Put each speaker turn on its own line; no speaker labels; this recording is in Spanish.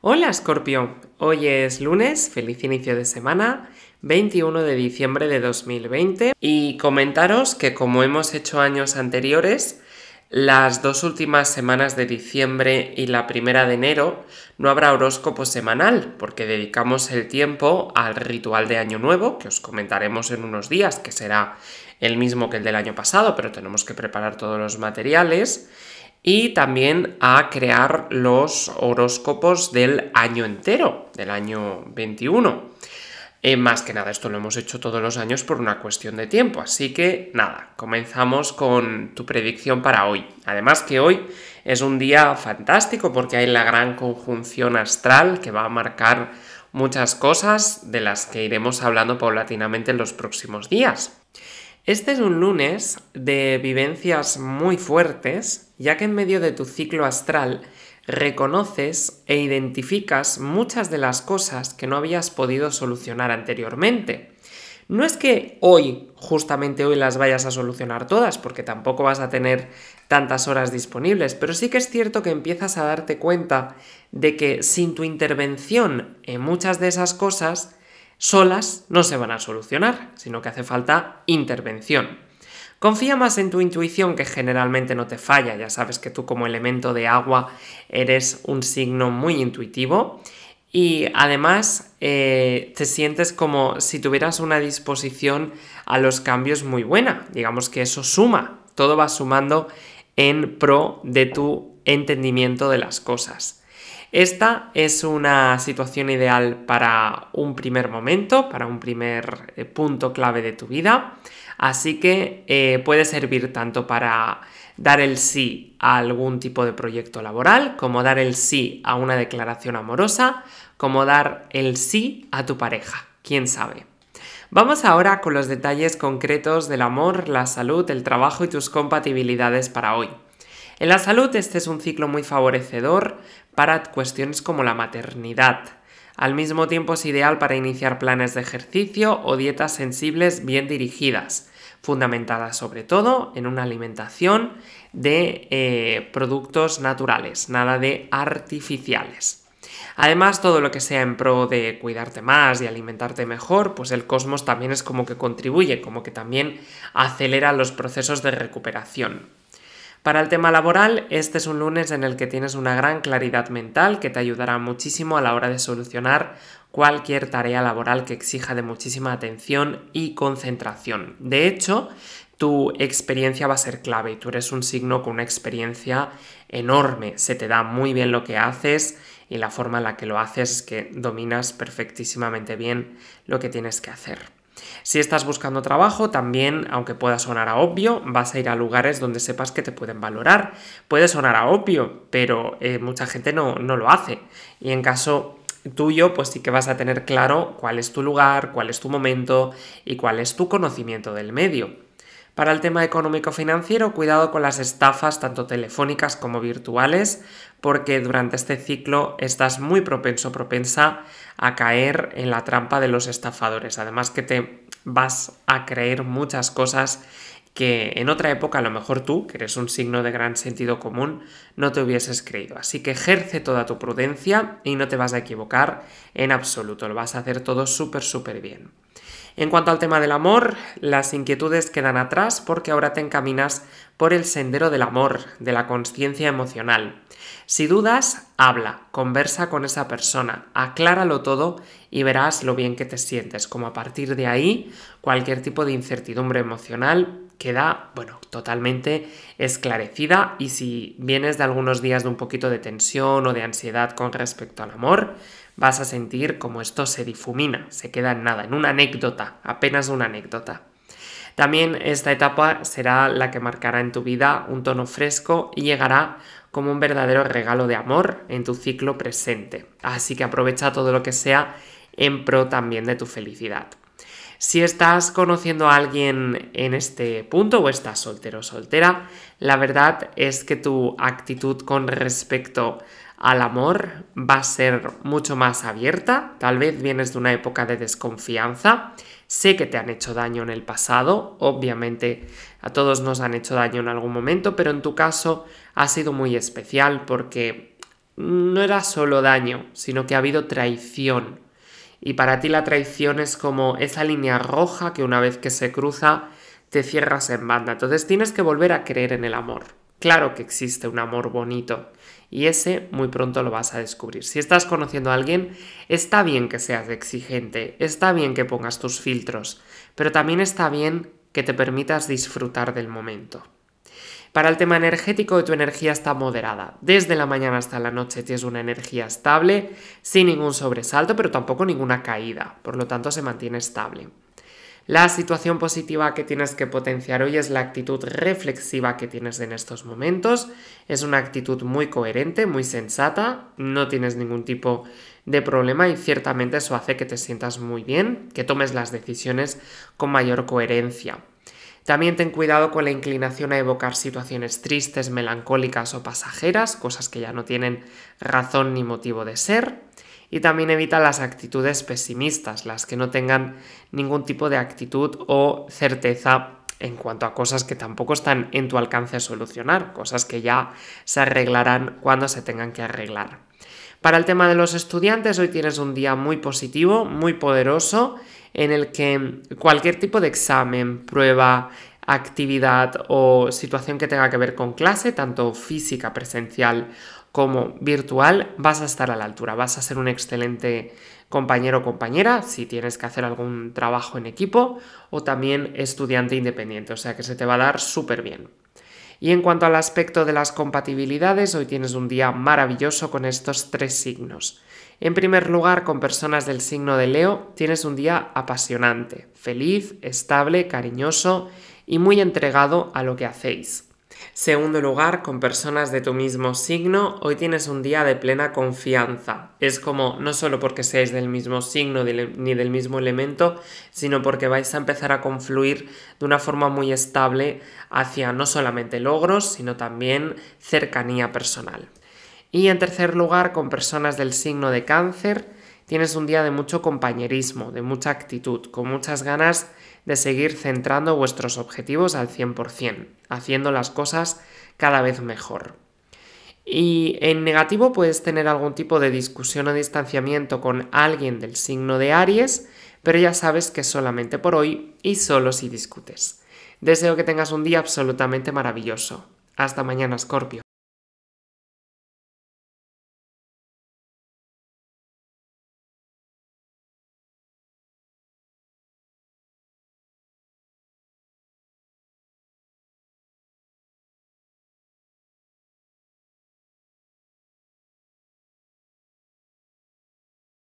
Hola Scorpio, hoy es lunes, feliz inicio de semana, 21 de diciembre de 2020 y comentaros que como hemos hecho años anteriores, las dos últimas semanas de diciembre y la primera de enero no habrá horóscopo semanal porque dedicamos el tiempo al ritual de Año Nuevo, que os comentaremos en unos días, que será el mismo que el del año pasado, pero tenemos que preparar todos los materiales, y también a crear los horóscopos del año entero, del año 21. Eh, más que nada, esto lo hemos hecho todos los años por una cuestión de tiempo. Así que nada, comenzamos con tu predicción para hoy. Además que hoy es un día fantástico porque hay la gran conjunción astral que va a marcar muchas cosas de las que iremos hablando paulatinamente en los próximos días. Este es un lunes de vivencias muy fuertes, ya que en medio de tu ciclo astral reconoces e identificas muchas de las cosas que no habías podido solucionar anteriormente. No es que hoy, justamente hoy, las vayas a solucionar todas, porque tampoco vas a tener tantas horas disponibles, pero sí que es cierto que empiezas a darte cuenta de que sin tu intervención en muchas de esas cosas, solas no se van a solucionar, sino que hace falta intervención. Confía más en tu intuición que generalmente no te falla, ya sabes que tú como elemento de agua eres un signo muy intuitivo y además eh, te sientes como si tuvieras una disposición a los cambios muy buena, digamos que eso suma, todo va sumando en pro de tu entendimiento de las cosas. Esta es una situación ideal para un primer momento, para un primer eh, punto clave de tu vida. Así que eh, puede servir tanto para dar el sí a algún tipo de proyecto laboral, como dar el sí a una declaración amorosa, como dar el sí a tu pareja. ¿Quién sabe? Vamos ahora con los detalles concretos del amor, la salud, el trabajo y tus compatibilidades para hoy. En la salud este es un ciclo muy favorecedor para cuestiones como la maternidad, al mismo tiempo es ideal para iniciar planes de ejercicio o dietas sensibles bien dirigidas, fundamentadas sobre todo en una alimentación de eh, productos naturales, nada de artificiales. Además, todo lo que sea en pro de cuidarte más y alimentarte mejor, pues el cosmos también es como que contribuye, como que también acelera los procesos de recuperación. Para el tema laboral, este es un lunes en el que tienes una gran claridad mental que te ayudará muchísimo a la hora de solucionar cualquier tarea laboral que exija de muchísima atención y concentración. De hecho, tu experiencia va a ser clave y tú eres un signo con una experiencia enorme. Se te da muy bien lo que haces y la forma en la que lo haces es que dominas perfectísimamente bien lo que tienes que hacer. Si estás buscando trabajo, también, aunque pueda sonar a obvio, vas a ir a lugares donde sepas que te pueden valorar. Puede sonar a obvio, pero eh, mucha gente no, no lo hace. Y en caso tuyo, pues sí que vas a tener claro cuál es tu lugar, cuál es tu momento y cuál es tu conocimiento del medio. Para el tema económico-financiero, cuidado con las estafas tanto telefónicas como virtuales, porque durante este ciclo estás muy propenso, propensa a caer en la trampa de los estafadores. Además que te vas a creer muchas cosas que en otra época a lo mejor tú, que eres un signo de gran sentido común, no te hubieses creído. Así que ejerce toda tu prudencia y no te vas a equivocar en absoluto, lo vas a hacer todo súper, súper bien. En cuanto al tema del amor, las inquietudes quedan atrás porque ahora te encaminas por el sendero del amor, de la conciencia emocional. Si dudas, habla, conversa con esa persona, acláralo todo y verás lo bien que te sientes, como a partir de ahí cualquier tipo de incertidumbre emocional queda, bueno, totalmente esclarecida y si vienes de algunos días de un poquito de tensión o de ansiedad con respecto al amor, vas a sentir como esto se difumina, se queda en nada, en una anécdota, apenas una anécdota. También esta etapa será la que marcará en tu vida un tono fresco y llegará como un verdadero regalo de amor en tu ciclo presente. Así que aprovecha todo lo que sea en pro también de tu felicidad. Si estás conociendo a alguien en este punto o estás soltero o soltera, la verdad es que tu actitud con respecto al amor va a ser mucho más abierta. Tal vez vienes de una época de desconfianza. Sé que te han hecho daño en el pasado. Obviamente a todos nos han hecho daño en algún momento, pero en tu caso ha sido muy especial porque no era solo daño, sino que ha habido traición. Y para ti la traición es como esa línea roja que una vez que se cruza te cierras en banda. Entonces tienes que volver a creer en el amor. Claro que existe un amor bonito y ese muy pronto lo vas a descubrir. Si estás conociendo a alguien, está bien que seas exigente, está bien que pongas tus filtros, pero también está bien que te permitas disfrutar del momento. Para el tema energético, tu energía está moderada. Desde la mañana hasta la noche tienes una energía estable, sin ningún sobresalto, pero tampoco ninguna caída. Por lo tanto, se mantiene estable. La situación positiva que tienes que potenciar hoy es la actitud reflexiva que tienes en estos momentos. Es una actitud muy coherente, muy sensata, no tienes ningún tipo de problema y ciertamente eso hace que te sientas muy bien, que tomes las decisiones con mayor coherencia. También ten cuidado con la inclinación a evocar situaciones tristes, melancólicas o pasajeras, cosas que ya no tienen razón ni motivo de ser. Y también evita las actitudes pesimistas, las que no tengan ningún tipo de actitud o certeza en cuanto a cosas que tampoco están en tu alcance solucionar, cosas que ya se arreglarán cuando se tengan que arreglar. Para el tema de los estudiantes, hoy tienes un día muy positivo, muy poderoso en el que cualquier tipo de examen, prueba, actividad o situación que tenga que ver con clase, tanto física, presencial como virtual, vas a estar a la altura, vas a ser un excelente compañero o compañera si tienes que hacer algún trabajo en equipo o también estudiante independiente, o sea que se te va a dar súper bien. Y en cuanto al aspecto de las compatibilidades, hoy tienes un día maravilloso con estos tres signos. En primer lugar, con personas del signo de Leo, tienes un día apasionante, feliz, estable, cariñoso y muy entregado a lo que hacéis. Segundo lugar, con personas de tu mismo signo, hoy tienes un día de plena confianza. Es como no solo porque seáis del mismo signo ni del mismo elemento, sino porque vais a empezar a confluir de una forma muy estable hacia no solamente logros, sino también cercanía personal. Y en tercer lugar, con personas del signo de cáncer, tienes un día de mucho compañerismo, de mucha actitud, con muchas ganas de seguir centrando vuestros objetivos al 100%, haciendo las cosas cada vez mejor. Y en negativo puedes tener algún tipo de discusión o distanciamiento con alguien del signo de Aries, pero ya sabes que solamente por hoy y solo si discutes. Deseo que tengas un día absolutamente maravilloso. Hasta mañana, Scorpio.